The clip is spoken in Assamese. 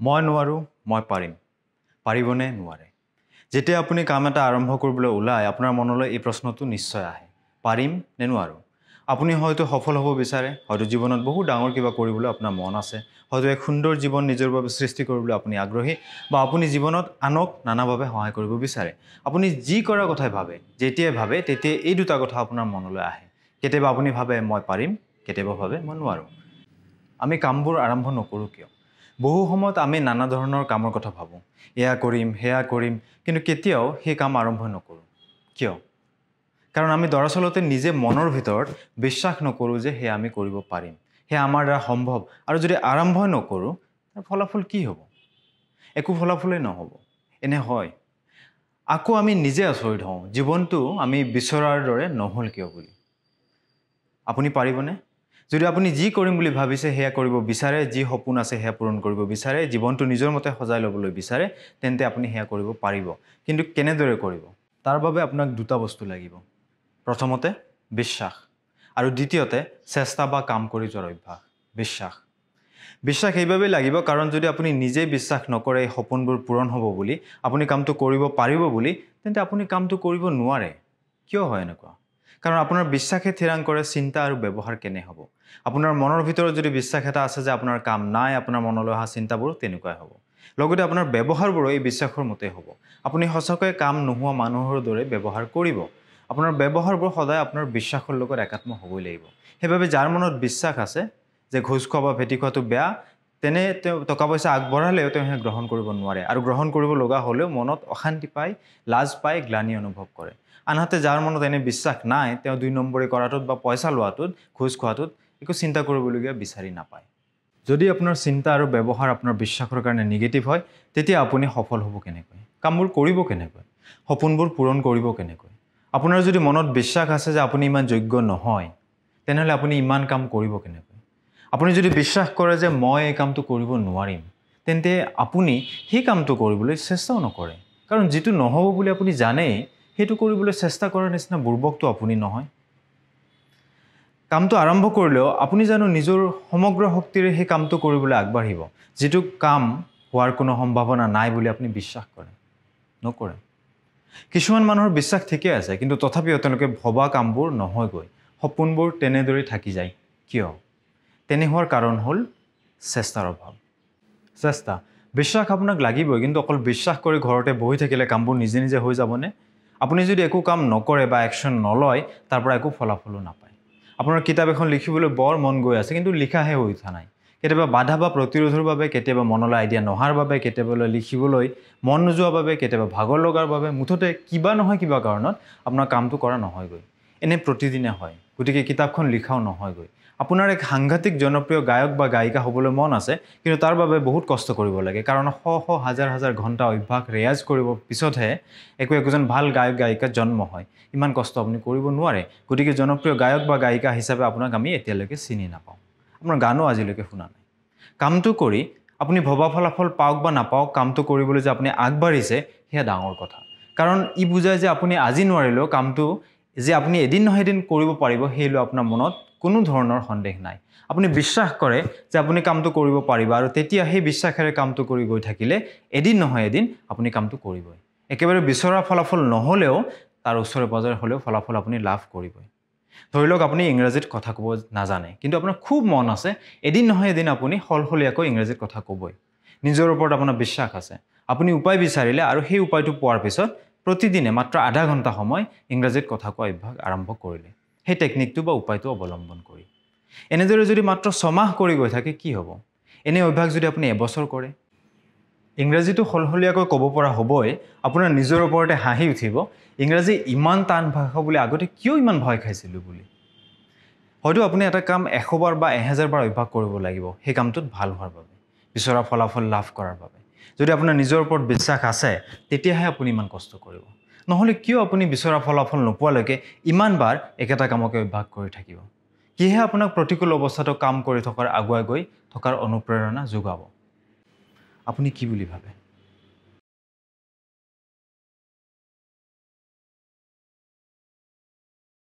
মই নোৱাৰোঁ মই পাৰিম। পাৰিবনে নোৱাৰে? যেতিয়া আপুনি কাম এটা আৰম্ভ কৰিবলৈ ওলায় আপোনাৰ মনলৈ এই প্ৰশ্নটো নিশ্চয় আহে। পাৰিম নে নোৱাৰোঁ? আপুনি হয়তো সফল হ'ব বিচাৰে হয়তো জীৱনত বহুত ডাঙৰ কিবা কৰিবলৈ আপোনাৰ মন আছে হয়তো এক সুন্দৰ জীৱন নিজৰ বাবে সৃষ্টি কৰিবলৈ আপুনি আগ্ৰহী বা আপুনি জীৱনত আনক নানাভাৱে সহায় কৰিব বিচাৰে। আপুনি যি কৰাৰ কথাই ভাবে যেতিয়াই ভাবে তেতিয়াই এই দুটা কথা আপোনাৰ মনলৈ আহে। কেতিয়াবা আপুনি ভাবে মই পাৰিম কেতিয়াবা ভাবে মই নোৱাৰোঁ আমি কামবোৰ আৰম্ভ নকৰোঁ কিয়? বহু সময়ত আমি নানা ধৰণৰ কামৰ কথা ভাবোঁ। এয়া কৰিম সেয়া কৰিম কিন্তু কেতিয়াও সেই কাম আৰম্ভ নকৰোঁ। কিয়? কাৰণ আমি দৰাচলতে নিজে মনৰ ভিতৰত বিশ্বাস নকৰোঁ যে সেয়া আমি কৰিব পাৰিম। সেয়া আমাৰ দ্বাৰা সম্ভৱ। আৰু যদি আৰম্ভ নকৰোঁ তাৰ ফলাফল কি হ'ব? একো ফলাফলেই নহ'ব। এনে হয়। আকৌ আমি নিজে আচৰিত হওঁ। জীৱনটো আমি বিচৰাৰ দৰে নহ'ল কিয় বুলি। আপুনি পাৰিবনে? যদি আপুনি যি কৰিম বুলি ভাবিছে সেয়া কৰিব বিচাৰে যি সপোন আছে সেয়া পূৰণ কৰিব বিচাৰে জীৱনটো নিজৰ মতে সজাই ল'বলৈ বিচাৰে তেন্তে আপুনি সেয়া কৰিব পাৰিব। কিন্তু কেনেদৰে কৰিব? তাৰ বাবে আপোনাক দুটা বস্তু লাগিব। প্ৰথমতে বিশ্বাস। আৰু দ্বিতীয়তে চেষ্টা বা কাম কৰি যোৱাৰ অভ্যাস। বিশ্বাস। বিশ্বাস সেইবাবেই লাগিব কাৰণ যদি আপুনি নিজেই বিশ্বাস নকৰে এই সপোনবোৰ পূৰণ হ'ব বুলি আপুনি কামটো কৰিব পাৰিব বুলি তেন্তে আপুনি কামটো কৰিব নোৱাৰে। কিয় হয় এনেকুৱা? কাৰণ আপোনাৰ বিশ্বাসে থিৰাং কৰে চিন্তা আৰু ব্যৱহাৰ কেনে হ'ব? আপোনাৰ মনৰ ভিতৰত যদি বিশ্বাস এটা আছে যে আপোনাৰ কাম নাই আপোনাৰ মনলৈ অহা চিন্তাবোৰ তেনেকুৱাই হ'ব। লগতে আপোনাৰ ব্যৱহাৰবোৰো এই বিশ্বাসৰ মতেই হ'ব। আপুনি সঁচাকৈ কাম নোহোৱা মানুহৰ দৰে ব্যৱহাৰ কৰিব। আপোনাৰ ব্যৱহাৰবোৰ সদায় আপোনাৰ বিশ্বাসৰ লগত একাত্ম হ'বই লাগিব। সেইবাবে যাৰ মনত বিশ্বাস আছে যে ঘোচ খোৱা বা ভেটি খোৱাটো বেয়া তেনে তেওঁ টকা পইচা আগবঢ়ালেও তেওঁ সেয়া গ্ৰহণ কৰিব নোৱাৰে। আৰু গ্ৰহণ কৰিব লগা হ'লেও মনত অশান্তি পায় লাজ পায় গ্লানি অনুভৱ কৰে। আনহাতে যাৰ মনত এনে বিশ্বাস নাই তেওঁ দুই নম্বৰী কৰাটোত বা পইচা লোৱাটোত ঘোচ খোৱাটোত একো চিন্তা কৰিবলগীয়া বিচাৰি নাপায়। যদি আপোনাৰ চিন্তা আৰু ব্যৱহাৰ আপোনাৰ বিশ্বাসৰ কাৰণে নিগেটিভ হয় তেতিয়া আপুনি সফল হ'ব কেনেকৈ? কামবোৰ কৰিব কেনেকৈ? সপোনবোৰ পূৰণ কৰিব কেনেকৈ? আপোনাৰ যদি মনত বিশ্বাস আছে যে আপুনি ইমান যোগ্য নহয় তেনেহ'লে আপুনি ইমান কাম কৰিব কেনেকৈ? আপুনি যদি বিশ্বাস কৰে যে মই এই কামটো কৰিব নোৱাৰিম তেন্তে আপুনি সেই কামটো কৰিবলৈ চেষ্টাও নকৰে। কাৰণ যিটো নহ'ব বুলি আপুনি জানেই সেইটো কৰিবলৈ চেষ্টা কৰাৰ নিচিনা বুৰ্বকটো আপুনি নহয়। কামটো আৰম্ভ কৰিলেও আপুনি জানো নিজৰ সমগ্ৰ শক্তিৰে সেই কামটো কৰিবলৈ আগবাঢ়িব যিটো কাম হোৱাৰ কোনো সম্ভাৱনা নাই বুলি আপুনি বিশ্বাস কৰে নকৰে। কিছুমান মানুহৰ বিশ্বাস ঠিকে আছে কিন্তু তথাপিও তেওঁলোকে ভবা কামবোৰ নহয়গৈ সপোনবোৰ তেনেদৰেই থাকি যায় কিয়? তেনে হোৱাৰ কাৰণ হ'ল চেষ্টাৰ অভাৱ। চেষ্টা বিশ্বাস আপোনাক লাগিবই কিন্তু অকল বিশ্বাস কৰি ঘৰতে বহি থাকিলে কামবোৰ নিজে নিজে হৈ যাবনে? আপুনি যদি একো কাম নকৰে বা একশ্যন নলয় তাৰ পৰা একো ফলাফলো নাপায়। আপোনাৰ কিতাপ এখন লিখিবলৈ বৰ মন গৈ আছে কিন্তু লিখাহে হৈ উঠা নাই। কেতিয়াবা বাধা বা প্ৰতিৰোধৰ বাবে কেতিয়াবা মনলৈ আইডিয়া নহাৰ বাবে কেতিয়াবা লিখিবলৈ মন নোযোৱাৰ বাবে কেতিয়াবা ভাগৰ লগাৰ বাবে মুঠতে কিবা নহয় কিবা কাৰণত আপোনাৰ কামটো কৰা নহয়গৈ। এনে প্ৰতিদিনে হয়। গতিকে কিতাপখন লিখাও নহয়গৈ। আপোনাৰ এক সাংঘাতিক জনপ্ৰিয় গায়ক বা গায়িকা হ'বলৈ মন আছে কিন্তু তাৰ বাবে বহুত কষ্ট কৰিব লাগে। কাৰণ শ শ হাজাৰ হাজাৰ ঘণ্টা অভ্যাস ৰেয়াজ কৰিব পিছতহে একো একোজন ভাল গায়ক গায়িকাত জন্ম হয়। ইমান কষ্ট আপুনি কৰিব নোৱাৰে। গতিকে জনপ্ৰিয় গায়ক বা গায়িকা হিচাপে আপোনাক আমি এতিয়ালৈকে চিনি নাপাওঁ। আপোনাৰ গানো আজিলৈকে শুনা নাই। কামটো কৰি আপুনি ভবা ফলাফল পাওক বা নাপাওক কামটো কৰিবলৈ যে আপুনি আগবাঢ়িছে সেয়া ডাঙৰ কথা। কাৰণ ই বুজায় যে আপুনি আজি নোৱাৰিলেও কামটো যে আপুনি এদিন নহয় এদিন কৰিব পাৰিব সেই লৈ আপোনাৰ মনত কোনো ধৰণৰ সন্দেহ নাই। আপুনি বিশ্বাস কৰে যে আপুনি কামটো কৰিব পাৰিব আৰু তেতিয়া সেই বিশ্বাসেৰে কামটো কৰি গৈ থাকিলে এদিন নহয় এদিন আপুনি কামটো কৰিবই। একেবাৰে বিচৰা ফলাফল নহ'লেও তাৰ ওচৰে পাজৰে হ'লেও ফলাফল আপুনি লাভ কৰিবই। ধৰি লওক আপুনি ইংৰাজীত কথা ক'ব নাজানে কিন্তু আপোনাৰ খুব মন আছে এদিন নহয় এদিন আপুনি সলসলীয়াকৈ ইংৰাজীত কথা ক'বই। নিজৰ ওপৰত আপোনাৰ বিশ্বাস আছে। আপুনি উপায় বিচাৰিলে আৰু সেই উপায়টো পোৱাৰ পিছত প্ৰতিদিনে মাত্ৰ আধা ঘণ্টা সময় ইংৰাজীত কথা কোৱা অভ্যাস আৰম্ভ কৰিলে। সেই টেকনিকটো বা উপায়টো অৱলম্বন কৰি। এনেদৰে যদি মাত্ৰ ছমাহ কৰি গৈ থাকে কি হ'ব? এনে অভ্যাস যদি আপুনি এবছৰ কৰে? ইংৰাজীটো সলসলীয়াকৈ ক'ব পৰা হ'বই আপোনাৰ নিজৰ ওপৰতে হাঁহি উঠিব ইংৰাজী ইমান টান ভাষা বুলি আগতে কিয় ইমান ভয় খাইছিলোঁ বুলি? হয়তো আপুনি এটা কাম এশবাৰ বা এহেজাৰ বাৰ অভ্যাস কৰিব লাগিব সেই কামটোত ভাল হোৱাৰ বাবে বিচৰা ফলাফল লাভ কৰাৰ বাবে। যদি আপোনাৰ নিজৰ ওপৰত বিশ্বাস আছে তেতিয়াহে আপুনি ইমান কষ্ট কৰিব। নহ'লে কিয় আপুনি বিচৰা ফলাফল নোপোৱালৈকে ইমানবাৰ একেটা কামকে অভ্যাস কৰি থাকিব? কিহে আপোনাক প্ৰতিকূল অৱস্থাটো কাম কৰি থকাৰ আগুৱাই গৈ থকাৰ অনুপ্ৰেৰণা যোগাব? আপুনি কি বুলি ভাবে?